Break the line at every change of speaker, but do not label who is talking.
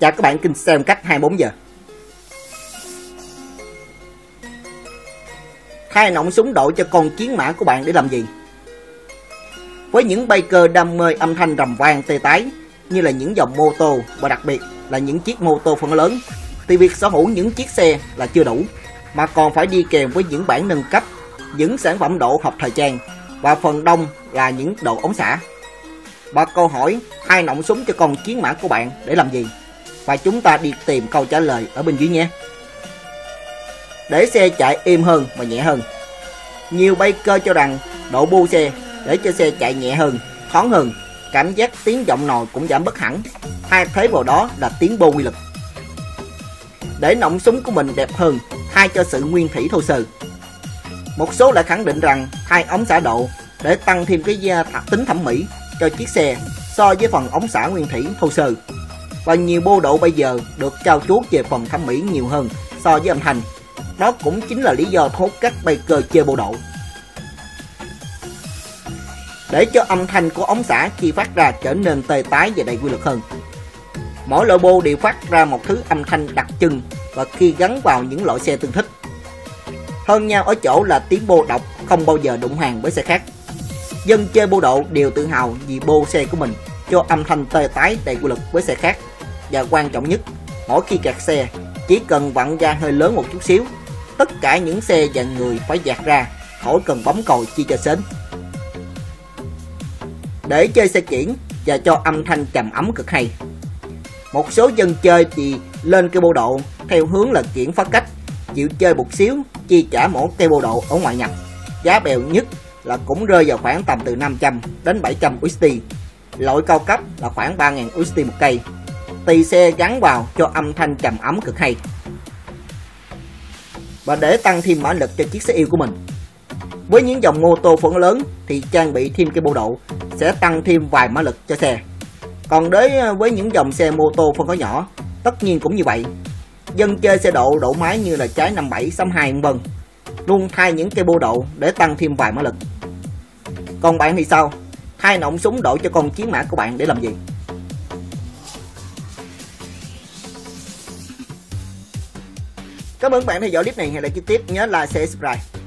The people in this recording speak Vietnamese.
Chào các bạn kinh xem cách 24 giờ Hai nọng súng độ cho con chiến mã của bạn để làm gì? Với những biker đam mê âm thanh rầm vang tê tái như là những dòng mô tô và đặc biệt là những chiếc mô tô phân lớn thì việc sở hữu những chiếc xe là chưa đủ mà còn phải đi kèm với những bản nâng cấp, những sản phẩm độ hợp thời trang và phần đông là những độ ống xả. và câu hỏi hai nọng súng cho con chiến mã của bạn để làm gì? Và chúng ta đi tìm câu trả lời ở bên dưới nhé. Để xe chạy êm hơn và nhẹ hơn. Nhiều biker cho rằng độ bu xe để cho xe chạy nhẹ hơn, thoáng hơn, cảm giác tiếng giọng nồi cũng giảm bất hẳn. Thay thế vào đó là tiếng bô quy lực. Để nọng súng của mình đẹp hơn, thay cho sự nguyên thủy thô sơ. Một số lại khẳng định rằng thay ống xả độ để tăng thêm cái gia tính thẩm mỹ cho chiếc xe so với phần ống xả nguyên thủy thô sơ. Và nhiều bô độ bây giờ được trao chuốt về phần thẩm mỹ nhiều hơn so với âm thanh. Đó cũng chính là lý do thốt các biker chơi bộ độ để cho âm thanh của ống xả khi phát ra trở nên tê tái và đầy quy lực hơn. Mỗi loại bô đều phát ra một thứ âm thanh đặc trưng và khi gắn vào những loại xe tương thích. Hơn nhau ở chỗ là tiếng bô độc không bao giờ đụng hàng với xe khác. Dân chơi bô độ đều tự hào vì bô xe của mình cho âm thanh tê tái đầy quy lực với xe khác. Và quan trọng nhất, mỗi khi kẹt xe, chỉ cần vặn ra hơi lớn một chút xíu, tất cả những xe và người phải dạt ra, khỏi cần bấm còi chi cho sến để chơi xe kiển và cho âm thanh trầm ấm cực hay. Một số dân chơi thì lên cây bộ độ theo hướng là kiển phá cách, chịu chơi một xíu, chi trả mỗi cây bộ độ ở ngoại nhập. Giá bèo nhất là cũng rơi vào khoảng tầm từ 500 đến 700 USD. Loại cao cấp là khoảng 3.000 USD một cây tì xe gắn vào cho âm thanh trầm ấm cực hay. Và để tăng thêm mã lực cho chiếc xe yêu của mình, với những dòng mô tô phân lớn thì trang bị thêm cây bộ độ sẽ tăng thêm vài mã lực cho xe. Còn đối với những dòng xe mô tô phân khối nhỏ, tất nhiên cũng như vậy. Dân chơi xe độ độ máy như là trái 57, 62 vân luôn thay những cây bô độ để tăng thêm vài mã lực. Còn bạn thì sao? Thay nọng súng độ cho con chiến mã của bạn để làm gì? Cảm ơn bạn theo dõi clip này. Hẹn lại chi tiếp. Nhớ like, share, subscribe.